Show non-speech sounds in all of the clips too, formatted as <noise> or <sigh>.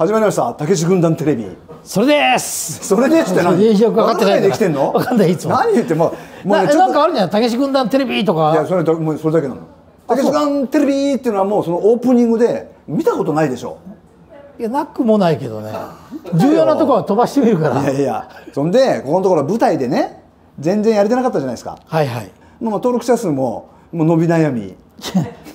始まりましたたけし軍団テレビ。それです。それでって何？分かってないで来てんの？分かんないいつも。何言ってもうもうなねなんかあるじゃんたけし軍団テレビといやかそれだもうそれだけなの。たけし軍団テレビっていうのはもうそのオープニングで見たことないでしょ。いやなくもないけどね。重要なところは飛ばしてみるから。いやいやそんでここのところ舞台でね全然やれてなかったじゃないですか。はいはい。まあ登録者数ももう伸び悩み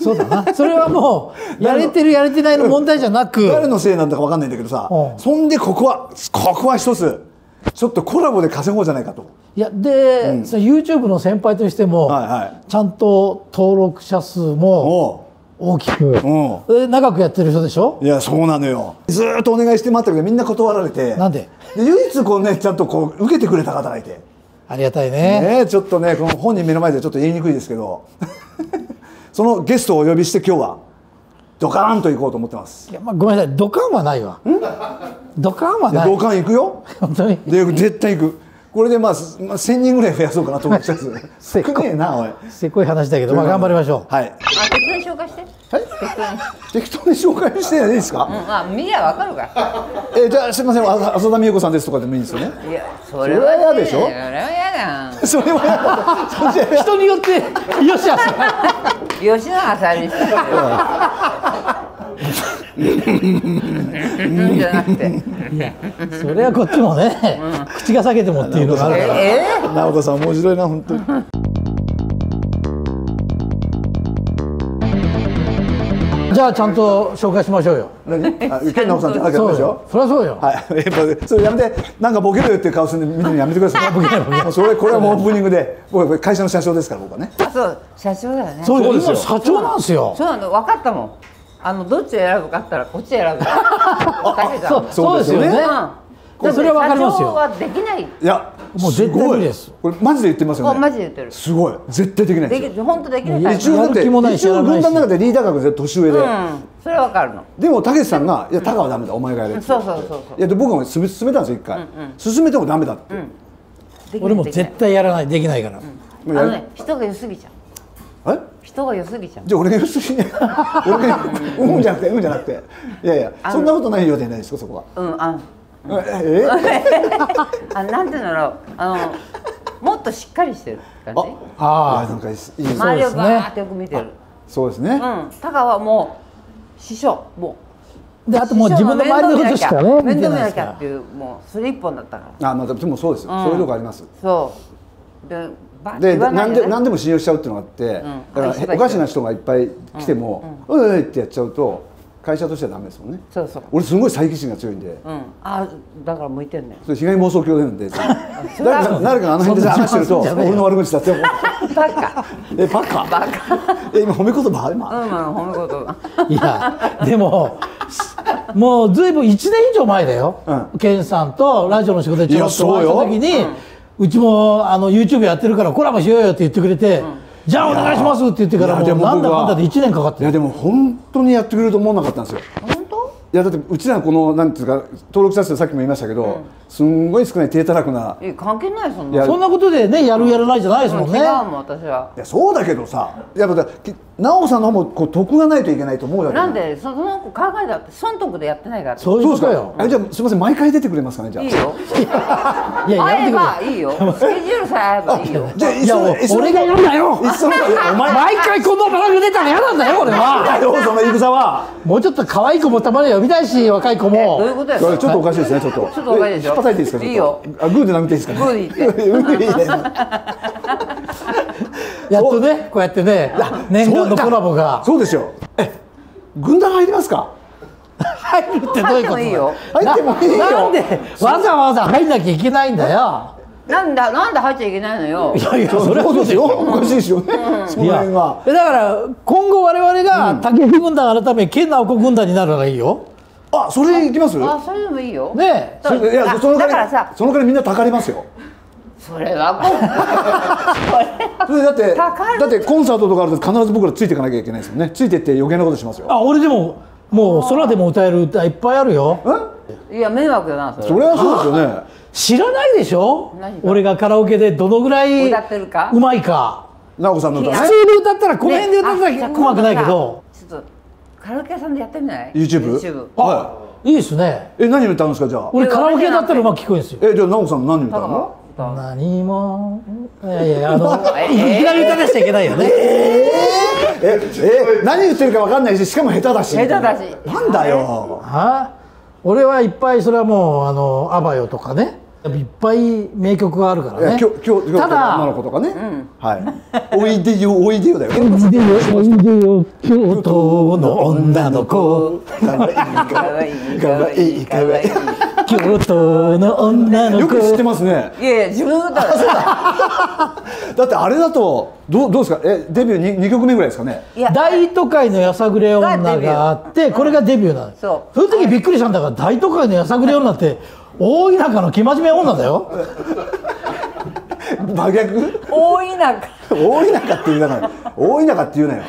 そうだな。それはもうやれてるやれてないの問題じゃなく。誰のせいなんだか分かんないんだけどさうん。そんでここはここは一つちょっとコラボで稼ごうじゃないかと。いやで、その YouTube の先輩としても、はいはい。ちゃんと登録者数もお大きくううん。で長くやってる人でしょ？いやそうなのよ。ずーっとお願いして待ったけどみんな断られて。なんで？で唯一こうねちゃんとこう受けてくれた方がいて。ありがたいね。ねえちょっとねこの本人目の前でちょっと言いにくいですけどそのゲストをお呼びして今日はドカーンと行こうと思ってます。いや、まあ、ごめんなさい。ドカンはないわ。ドカンはいない。やドカーン行くよ。<laughs> 本当に。で絶対行くこれでまあ、すまあ、1000人ぐらい増やそうかなと思ってたんです少ねえなおい。せっこい話だけど、まあ、頑張りましょう。はい。あ、適当に紹介して。適当に紹介していいですか、うん、あ、見りゃわかるから。えじゃあすみません。あ浅田美恵子さんですとかでもいいんですよね？いや、そそれは嫌でしょ？それは嫌だ。それは嫌だ。<laughs> 人によって <laughs> よしあし吉永さんにしてる。うん。じゃなくて。それはこっちもね、口が裂けてもっていうのがあるからええ直人さん。面白いな本当にじゃあちゃん。と紹介しましょうよ何あ健直さん。ってあるそうでしょよそりゃそうよ、はい、やっぱそれやめて、なん。かボケるよっていう顔するの見るのやめてください。ボケない、ボケない。それ、これはもうオープニングで、僕は会社の社長ですから、僕はね。あ、そう、社長だよね。そうよそうですよ今社長なん。ですよそうなの、分かったもん。あの、どっちを選ぶかったら、こっち選ぶ。<laughs> そうそうですよねそれはわかりますよはできない。いや、もう絶対無理ですこれマジで言ってますよね。マジで言ってる。すごい、絶対できないですき、本当できない。一応だって、一応軍団の中でリーダー格で年上で。うん、それはわかるの。でも、たけしさんが、いや、タカはダメだ、お前がやれって。そうそうそうそう。いや、で、僕も進め、たんですよ、一回。進めてもダメだって。俺も絶対やらないできないから、もうあのね、人が良すぎちゃう。え？人が良すぎちゃう。じゃあ俺が言うすぎ？ね <laughs> 俺がうんじゃなくてうんじゃなくていやいやそんなことないようじゃないですかそこは？うん、あ。え？<laughs> あ、なんていうんだろう。あの。もっとしっかりしてる感じ。あああなんかいいですいいです周りをそうですねバーってよく見てる。そうですねうん、タカはもう師匠、もう。あであともう自分の周りのことしかね見面倒見てなきゃっていうもうそれ一本だったから。あまあでもそうですようんそういうとこありますそう。で、で言わなないんで。何でも信用しちゃうっていうのがあってだからおかしな人がいっぱい来ても「うい」ってやっちゃうと会社としてはダメですもんね。そうそう。俺すごい再起心が強いんで。うん、あ、だから向いてんね。それ被害妄想狂なんで。<laughs> 誰か誰かがあの辺で話してると俺の悪口だって思う。<laughs> バカ。<laughs> えバカ？バカ。え今褒め言葉今うん、褒め言葉。いやでももうずいぶん1年以上前だよ、うケンさんとラジオの仕事でちょっとお会いした時いにう,、ちもあの YouTube やってるからコラボしようよって言ってくれて、じゃあお願いしますって言ってからもうなんだかんだで1年かかってるいやでも本当にやってくれると思わなかったんですよ本当？いやだってうちらこのなんていうか登録者数さっきも言いましたけど、すんごい少ない低たらくな関係ないそんな。そんなことでねやるやらないじゃないですもんね、違うもん私は。いやそうだけどさやっぱだき直緒さんの方もこう得がないといけないと思うだけなんでそその子考えだって損得でやってないから。そうですか。ことよ。えじゃあすみません毎回出てくれますかねじゃあ。いいよ。<laughs> いやや会えばいいよ。スケジュールさえ合えばいいよ。じゃあいやいっそ俺がやんだよ。お前毎回このバラが出たら嫌なんだよ俺は。だよその戦は。もうちょっと可愛い子もたまには呼びたいし若い子どういうもことや？ちょっとおかしいですねちょっと。ちょっとおかしいでしょ？え引っ叩いていいですかいいよ。あグーで殴っていいですかね。グーでいいって。グーでいいねやっとねこうやってね念願のコラボが。そうですよ。え軍団入りますか？入るってどういうこと入ってもいいよ。入ってもいいよ。ななんでわざわざ入んなきゃいけないんだよ。なんだなんで入っちゃいけないのよ。い。やいやそれはそうですよ。おかしいですよね。そのいや辺はだから今後我々が竹内軍団改め健直子軍団になるならいいよ。あそれいきます？あそれでもいいよ。ねそれいやあその代わりだからさ。その代わりみんなたかりますよそれは。<laughs> それだってだってコンサートとかあると必ず僕らついていかなきゃいけないですよね。ついてって余計なことしますよ。あ俺でももう空でも歌える歌いっぱいあるよ。え？いや迷惑だなそれ。それはそうですよね。知らないでしょ？俺がカラオケでどのぐらい歌ってるか？うまいか？直子さんの歌。ね普通に歌ったらこの辺で歌ったらうまくないけど。ちょっとカラオケ屋さんでやってみない？YouTube? YouTube はい。いですね。え何歌うんですか？じゃあ。俺カラオケだったらうまく聞こえるんですよ。えじゃあ直子さん何歌うだのから何も。いやいやあの <laughs> えいきなり歌出しちゃいけないよね。ええ何言ってるか分かんないししかも下手だし。下手だし。なんだよ。は俺はいっぱいそれはもうあのアバヨとかね。いっぱい名曲があるからね。いや今日今日今日ただ女の子とかね、はい。おいでよおいでよだよ。おいでよおいでよ京都の女の子。かわいいかわいいかわいいかわいい京都の女の子。よく知ってますね。いやいや自分の歌だ <laughs> だってあれだとどうどうですか？えデビュー 2, 2曲目ぐらいですかね？いや大都会のやさぐれ女があってこれがデビューなのそう。その時びっくりしたんだから大都会のやさぐれ女って <laughs> 大田舎の生真面目女だよ。<laughs> 真逆？大いなか。大田舎って言うなら大田舎って言うなよ。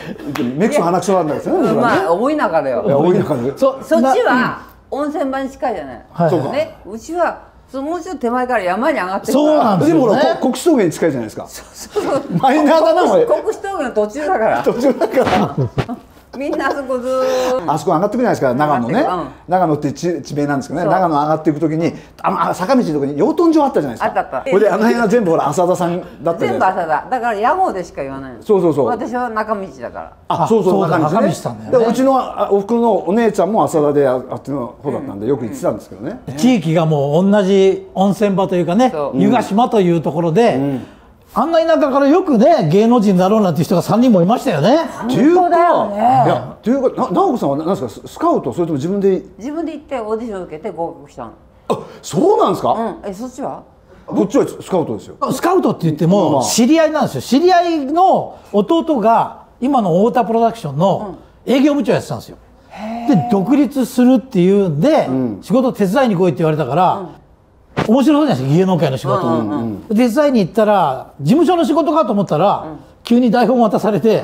メクソ鼻くそなんだですよね。まあ大いなかだよ。大田舎でそそっちなは温泉場に近いじゃない、はいそうか。ねうちはそもうちょっと手前から山に上がってる。そうなんですでもほ国士峠に近いじゃないですか。マイナーだなおい。国士峠の途中だから。途中だからみんなあそこずあそこ上がってくるじゃないですか？長野ね、うん。長野って地地名なんですけどね。長野上がっていく時にあのあ坂道のとこに養豚場あったじゃないですか。あったあった。これであの辺は全部ほら浅田さんだったじゃ全部ないですか。朝だだから屋号でしか言わないの。そうそうそう。私は中道だから。あそうそうそうだ中道中道さんだよね。でうちのあおふくろのお姉ちゃんも浅田でああっちの方だったんでよく行ってたんですけどね、地域がもう同じ温泉場というかねそう。湯ヶ島というところで、あんな田舎からよくね芸能人になろうなんていう人が3人もいましたよね。っていうか本当だよね。いやっていうかな直子さんはななんですか？ススカウトそれとも自分で？自分で行ってオーディション受けて合格したの。あそうなんですか、うん。えそっちは？こっちはスカウトですよ。スカウトって言っても知り合いなんですよ。知り合いの弟が今の太田プロダクションの営業部長やってたんですよ。で独立するっていうんで、仕事手伝いに来いって言われたから、面白そうじゃないですか芸能界の仕事、手伝いに行ったら事務所の仕事かと思ったら、急に台本渡されて、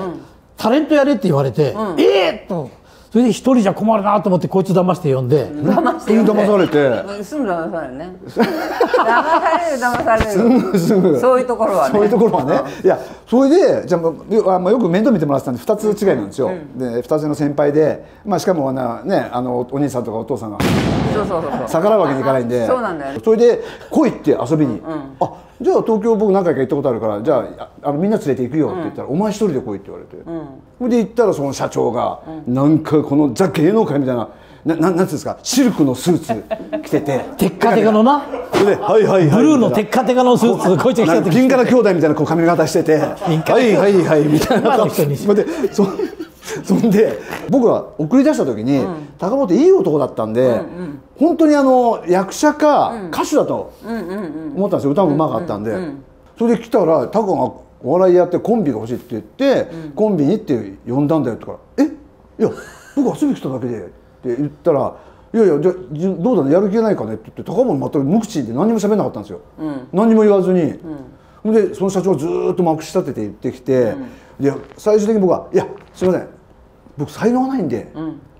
タレントやれって言われて、ええとそれで一人じゃ困るなと思ってこいつ騙して呼んで、騙して急に騙されて。すぐ騙されるね。騙される騙される。すぐそういうところはね。そういうところはね、いやそれでじゃあもうよあまあよく面倒見てもらってたんで2つ違いなんですよ、で2つの先輩で、まあ、しかもあの、ね、あのお兄さんとかお父さんがそうそうそう逆らうわけにいかないんで。そうなんだよね。それで来いって遊びに、あじゃあ東京僕何回か行ったことあるからじゃあああのみんな連れて行くよって言ったら、お前一人で来いって言われて、それで行ったらその社長が、なんかこのザ芸能界みたいななななんていうんですかシルクのスーツ着てて。テッカテカのな？それではいはいはい。ブルーのテッカテカのスーツこいつが来た時。なんかピンカラ兄弟みたいなこう髪型してて「<laughs> はいはいはい」みたいな。今の人に。<laughs> でそ <laughs> そんで僕が送り出した時に、高本いい男だったんで、本当にあの役者か歌手だと思ったんですよ。歌もうまかったんで、それで来たらタコがお笑いやってコンビが欲しいって言って、コンビにって呼んだんだよってから「え？いや僕遊びに来ただけで」って言ったら「いやいやじゃどうだね？やる気ないかね」って言って高本全く無口で何にも喋んなかったんですよ、何にも言わずに、ほん。でその社長がずーっとまくし立てて言ってきて、で最終的に僕は「いやすいません僕才能がないんで」って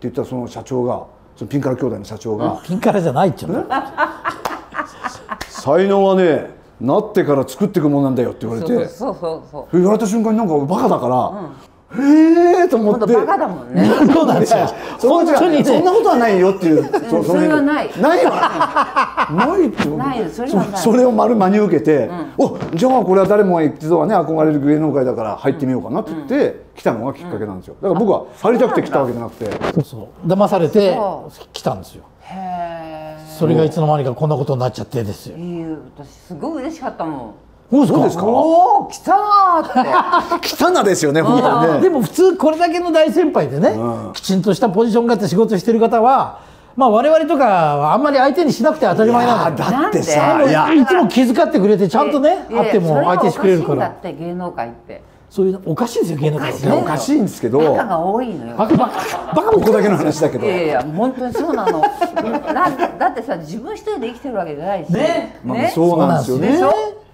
言ったらその社長がそのピンカラ兄弟の社長がピンカラじゃないっちゅう。の「才能はねなってから作っていくもんなんだよ」って言われてそうそうそう言われた瞬間になんかバカだから「へえ」と思って。本当バカだもんね。<laughs> そうなんですよ。その本当に。ねそんなことはないよっていう、そそれはない。ないわ。ないってないそれはない。それを丸真に受けて、おじゃあこれは誰もが一度はね憧れる芸能界だから入ってみようかなって言って、来たのがきっかけなんですよ。だから僕は入りたくて来たわけじゃなくて。そうそう。騙されてそ来たんですよ。へそれがいつの間にかこんなことになっちゃってですよ。えいい私すごい嬉しかったもんそうそうですか？おお来たなーって。<laughs> 来たなですよね本当にね。でも普通これだけの大先輩でね、きちんとしたポジションがあって仕事してる方はまあ我々とかはあんまり相手にしなくて当たり前なんだ。よだってさいや。いつも気遣ってくれてちゃんとねいや会っても相手してくれるかそれはら。おかしいんだって芸能界って。そういうのおかしいですよ芸能界おかしい。んですけど。バカが多いのよ。バカバカバカここだけの話だけど。いやいや本当にそうなの。<laughs> だだってさ自分一人で生きてるわけじゃないし。ね。まあそうなんですよね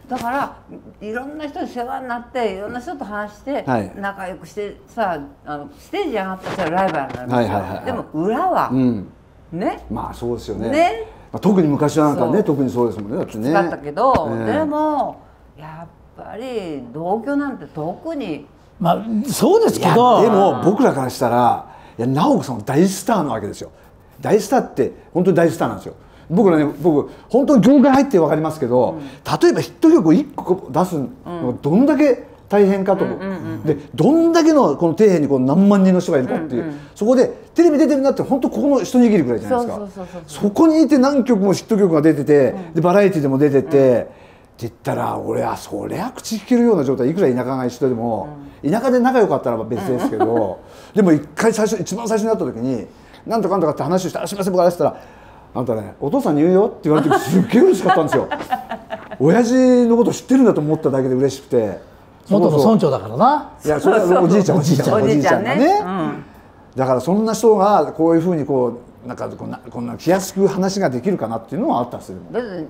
だからいろんな人に世話になっていろんな人と話して、はい。仲良くしてさあのステージ上がったらライバルになるんですよ、はいはいはいはい。でも裏は、うん。ね？まあそうですよね。ね？まあ、特に昔はなんかね特にそうですもんねだってね。だったけど、ええ。でもやっぱり同居なんて特にまあそうですけど。でも僕らからしたらいや直子さんは大スターなわけですよ。大スターって本当に大スターなんですよ僕らね僕本当に業界入って分かりますけど、例えばヒット曲を1個出すのがどんだけ大変かと思う、でどんだけのこの底辺にこう何万人の人がいるかっていう、そこでテレビ出てるなって本当ここの一握りぐらいじゃないですか。そこにいて何曲もヒット曲が出てて、でバラエティでも出てて、って言ったら俺はそりゃ口利けるような状態いくら田舎が一緒でも、田舎で仲良かったら別ですけど、<laughs> でも一回最初一番最初に会った時に「なんとかなんとか」って話をしたら「すみません僕あれ」って言ったら「あんたねお父さんに言うよ」って言われてすっげえ嬉しかったんですよ。<laughs> 親父のこと知ってるんだと思っただけで嬉しくて。元の村長だからな。いやそれはおじいちゃんおじいちゃん <laughs> おじいちゃんね。おじいちゃんがね、だからそんな人がこういうふうにこうなんかこんなこんな気安く話ができるかなっていうのはあったりするだってそ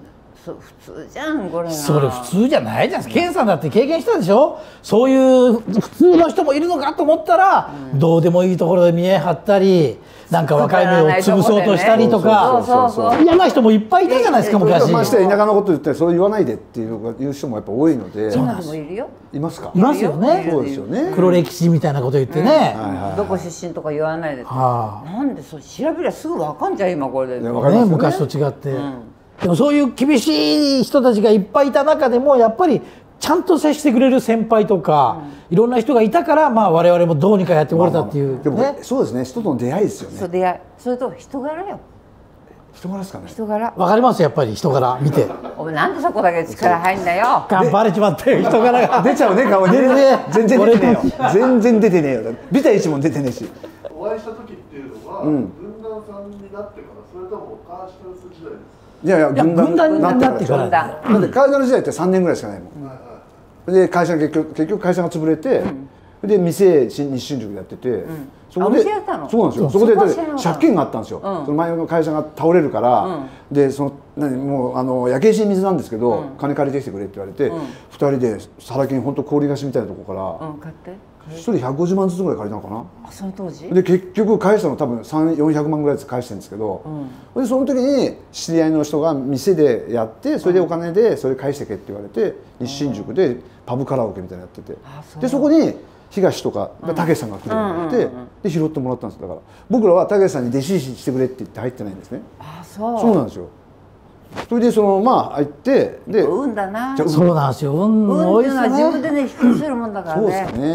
普通じゃんこれが。それ普通じゃないじゃん。健さんだって経験したでしょ？そういう普通の人もいるのかと思ったら、どうでもいいところで見え張ったりなんか若い目を潰そうとしたりとか、そうそうそう嫌な人もいっぱいいたじゃないですか昔。ましてや田舎のこと言ってそれ言わないでっていう言う人もやっぱ多いので今でもいるよいますかいますよねそうですよね黒歴史みたいなこと言ってね、どこ出身とか言わないではなんでそう調べりゃすぐ分かんじゃん今これでね昔と違って、でもそういう厳しい人たちがいっぱいいた中でもやっぱりちゃんと接してくれる先輩とか、いろんな人がいたから、まあ、我々もどうにかやってこれたっていう、でもね。そうですね。人との出会いですよね。そう出会い。それと人柄よ。人柄ですかね。人柄。わかりますやっぱり人柄見て。お前なんでそこだけ力入んだよ。がバレちまったよ人柄が。出ちゃうね顔に出るね。全然出てねえよ。全然出てねえよ。ビタ一も出てねえし。お会いした時っていうのは、軍団さんになってからそれともカーシタンス時代ですいやいや軍団になってからだって会社の時代って3年ぐらいしかないもん、で会社が結局結局会社が潰れて、で店新日新宿でやってて、そこあおでそうなんですよ。そこで借金があったんですよ、その前の会社が倒れるから、でその何もうあの焼け石に水なんですけど、金借りてきてくれって言われて、二人でサラ金本当氷菓子みたいなとこからうん買って一、人150万ずつぐらい借りたのかな、あその当時？で結局返したの多分3400万ぐらいで返してるんですけど、でその時に知り合いの人が店でやってそれでお金でそれ返してけって言われて日新宿でパブカラオケみたいなのやってて。でそこに東とかたけしさんが来るようになってで拾ってもらったんですだから。僕らはたけしさんに弟子入りしてくれって言って入ってないんですね。あそう。そうなんですよそれでそのまあ入ってで運だな。じゃあそうなんですよ。運運っていうのは自分ねでね引き寄せるもんだからね。そうですかね、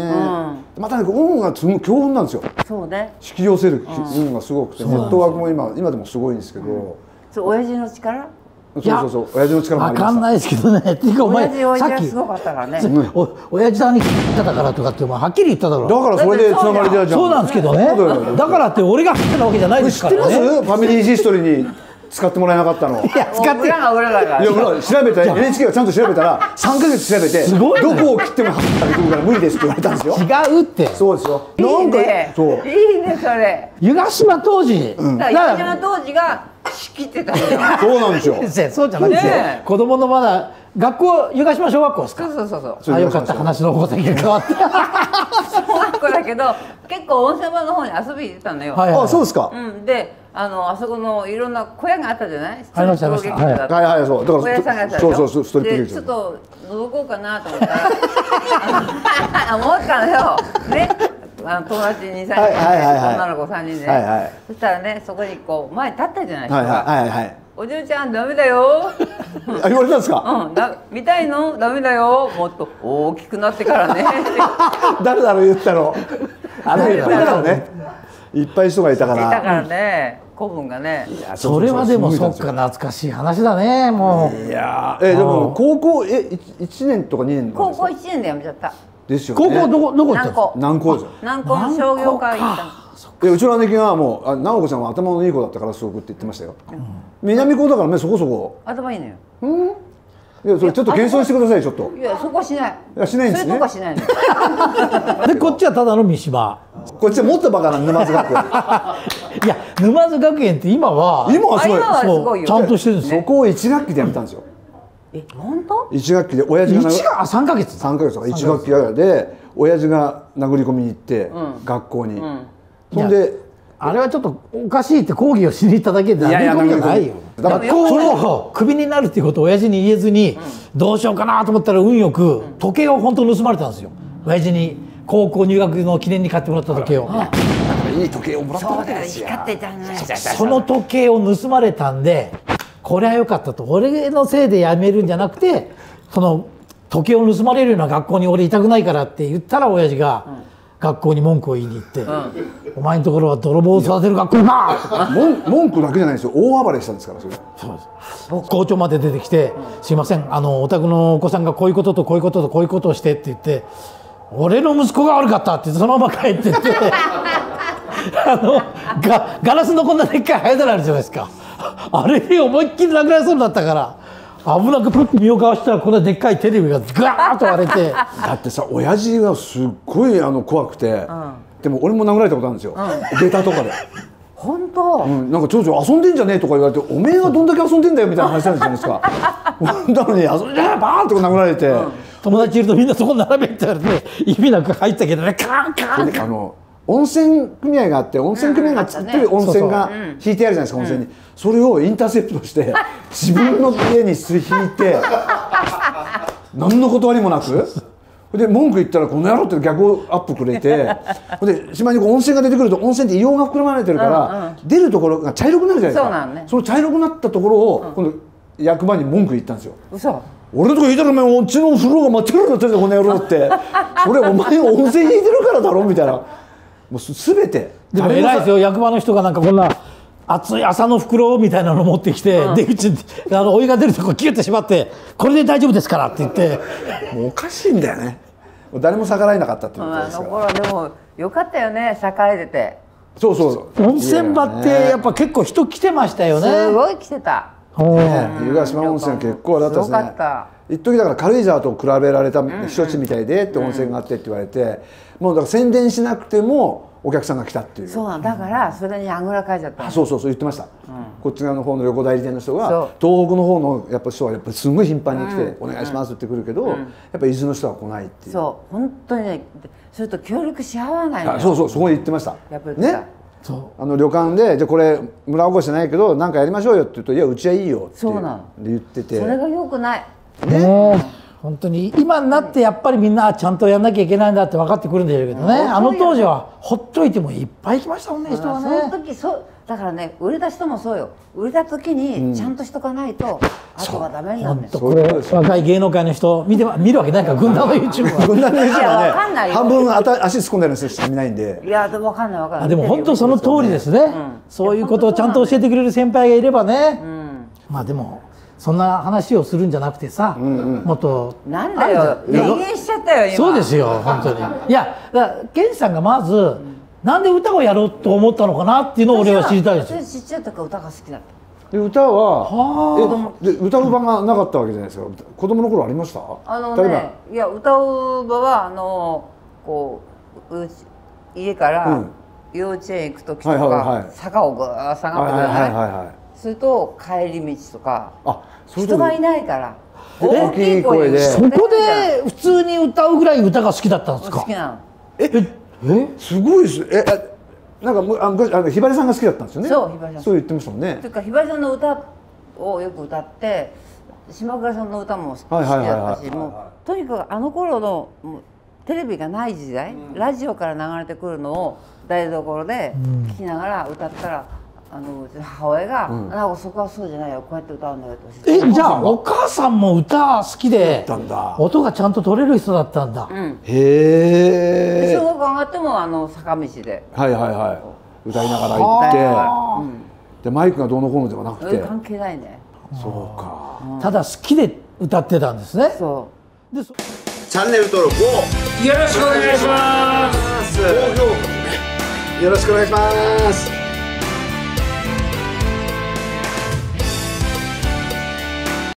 うん。またね運がすごい強運なんですよ。そうね。引き寄せる運がすごくてネットワークも今今でもすごいんですけど、そう親父の力？そうそうそう親父の力もありましたわかんないですけどね。っていうかお前親父親父さっきはすごかったからね。お親父さんに聞いたからとかってお前はっきり言っただろ。だからそれでつながりでじゃんそうなんですけどね。だからって俺が入ったわけじゃないです知ってます、からねファミリーヒストリーに使ってもらえなかったの。いいや使って。裏が裏だから。やほら調べた NHK がちゃんと調べたら3ヶ月調べてすごいね。どこを切っても歯が出てくるから無理ですって言われたんですよ。違うって。そうですよ。いいね。そう。いいねそれ。湯ヶ島当時、だから岩島当時が仕切ってたんだよ。そうなんですよ。<laughs> 先生そうじゃないですよ、ねえ。子供のまだ学校湯ヶ島小学校ですか？そうそうそうそう。そうあよかった。話の方先が変わって。<laughs> 小学校だけど結構温泉場の方に遊びに行ってたのよ、はいあそうですか、うん、であのあそこのいろんな小屋があったじゃない？ありましたありましたはい。はいそう。だから小屋さんがやってたでしょ？そうそうそうストリップで劇場ちょっと覗こうかなと思ったら <laughs> あ思ったのよ。ね。あの友達2 3人で、はいはいはいはい。女の子3人で、はいはい。そしたらねそこにこう前に立ったじゃないですか、はいはいはいはい。おじいちゃんダメだよ。あ言われたんですか、うん。だ見たいの？ダメだよ。もっと大きくなってからね。<laughs> 誰だろう言ったのあれいっぱいいたからね。いっぱい人がいたから。だからね古文がね。それはでもそっか懐かしい話だねもう。いやーえでも高校え一一年とか二年高校ですか？1年で辞めちゃった。ですよね。高校どこどこ行った南高。南高ですよ南高の商業会行ったの。でうちの姉貴はもうあ直子ちゃんは頭のいい子だったからすごくって言ってましたよ、南高だからねそこそこ。頭いいのよいやそれちょっと謙遜してくださいちょっと。いやそこはしない。いやしないんですね。そういうとこはしないの。<laughs> でこっちはただの三島。こっちはもっとバカな沼津学園。<laughs> いや沼津学園って今は今はすごい。すごいよ。ちゃんとしてるんですよ。そこを1学期でやめたんですよ。え本当？1学期で親父が1が3ヶ月。3ヶ月とか1学期で親父が殴り込みに行って、学校に、そんであれはちょっとおかしいって抗議をしに行っただけでいやいや殴り込みじゃないよ。だからそれをクビになるっていうことを親父に言えずに、どうしようかなと思ったら運よく時計を本当盗まれたんですよ。親父に高校入学の記念に買ってもらった時計を、いい時計をもらったわけですよその時計を盗まれたんでこれは良かったと。俺のせいでやめるんじゃなくてその時計を盗まれるような学校に俺いたくないからって言ったら親父が学校に文句を言いに行って「お前のところは泥棒を育てる学校か!」文文句だけじゃないですよ。大暴れしたんですからそれ。校長まで出てきて「すいません。あのお宅のお子さんがこういうこととこういうこととこういうことをして」って言って「俺の息子が悪かった」ってそのまま帰ってって。<laughs> あのガガラスのこんなでっかいハエだらあるじゃないですか。あれに思いっきり殴られそうになったから危なくプッと身をかわしたらこんなでっかいテレビがガーッと割れて。<laughs> だってさ親父がすっごいあの怖くて、でも俺も殴られたことあるんですよ、下駄とかで、<laughs> 本当、うん、なんか長女遊んでんじゃねえとか言われておめえがどんだけ遊んでんだよみたいな話なんじゃないですかなのに遊んでバーンと殴られて、友達いるとみんなそこに並べって言われて意味なく入ったけどねカーンカーン。であの温泉組合があって温泉組合が作ってる温泉が引いてあるじゃないですか温泉に、それをインターセプトして <laughs> 自分の家に引いて <laughs> 何の断りもなくで文句言ったらこの野郎って逆アップくれて <laughs> でしまいにこう温泉が出てくると温泉って硫黄が含まれてるから、出るところが茶色くなるじゃないですか。そのね。その茶色くなったところを、今度役場に文句言ったんですよ。嘘。俺のとこ引いたらお前おっちの風呂が真っ茶色になってこの野郎って。それお前温泉引いてるからだろみたいなもうす全て。でも偉いですよ。役場の人がなんかこんな熱い朝の袋みたいなの持ってきて、出口にあのお湯が出るとこキュッて縛って「これで大丈夫ですから」って言って。もうおかしいんだよね。誰も逆らえなかったっていうことあですからの頃でもよかったよね。栄えてて。そうそう。温泉場ってやっぱ結構人来てましたよね。すごい来てた。う湯ヶ島温泉結構だったですすごねかった一時だから軽井沢と比べられた避暑地みたいでって温泉があってって言われてもうだから宣伝しなくてもお客さんが来たっていう。そうなんだ。からそれにあぐらかいちゃったそうそうそう言ってました、こっち側の方の旅行代理店の人がそう。東北の方のやっぱ人はやっぱりすごい頻繁に来て「お願いします」って来るけど、やっぱ伊豆の人は来ないっていう。そう。本当にねそれと協力し合わないそうそうそこに言ってました。やっぱり言ってたねあの旅館で「じゃあこれ村おこしじゃないけど何かやりましょうよ」って言うと「いやうちはいいよ」ってそうなの。言ってて。それが良くないもう本当に今になってやっぱりみんなあちゃんとやんなきゃいけないんだって分かってくるんでしょうけどねうんあの当時はほっといてもいっぱい来ましたもんね人はそのね。時そうだからね売れた人もそうよ。売れた時にちゃんとしとかないと、あとはダメになるんです若い芸能界の人見て見るわけないから軍団の YouTube は。軍団の YouTube <laughs> いやわかはねんないよ。半分あた足突っ込んでる人しか見ないんで。いやでも分かんない分かんない。あでも本当その通りですね、そういうことをちゃんと教えてくれる先輩がいればね、まあでもそんな話をするんじゃなくてさ、もっとなんだよ。いや明言しちゃったよ今。そうですよ本当に。いやだ健さんがまず、なんで歌をやろうと思ったのかなっていうのを俺は知りたいですよ。私ちっちゃい時から歌が好きだった。で歌はえで歌う場がなかったわけじゃないですか。子供の頃ありました？あの例えばねいや歌う場はあのこう家からうん。幼稚園行く時とはいはいはかい。坂をぐー下がってくるじゃないはいはいはい。すると帰り道とかあ人がいとないから。大きい声で。そこで普通に歌うぐらい歌が好きだったんですか？好きなの。え？え？すごいです。ええなんかむあ昔あのひばりさんが好きだったんですよね？そうひばりさん。そう言ってましたもんね。というかひばりさんの歌をよく歌って島倉さんの歌も好きだったはいしもうとにかくあの頃のもうテレビがない時代、ラジオから流れてくるのを台所で聞きながら歌ったら、あのうちの母親が「なんかそこはそうじゃないよ。こうやって歌うんだよ」って教えじゃあお母さんも歌好きでたんだ。音がちゃんと取れる人だったんだ、うん。へえ。小学校上がってもあの坂道で。はいはいはい。歌いながら行って。でマイクがどうのこうのではなくて。関係ないね。そうか。ただ好きで歌ってたんですね。そでそチャンネル登録を。よろしくお願いします。高評価。もねよろしくお願いします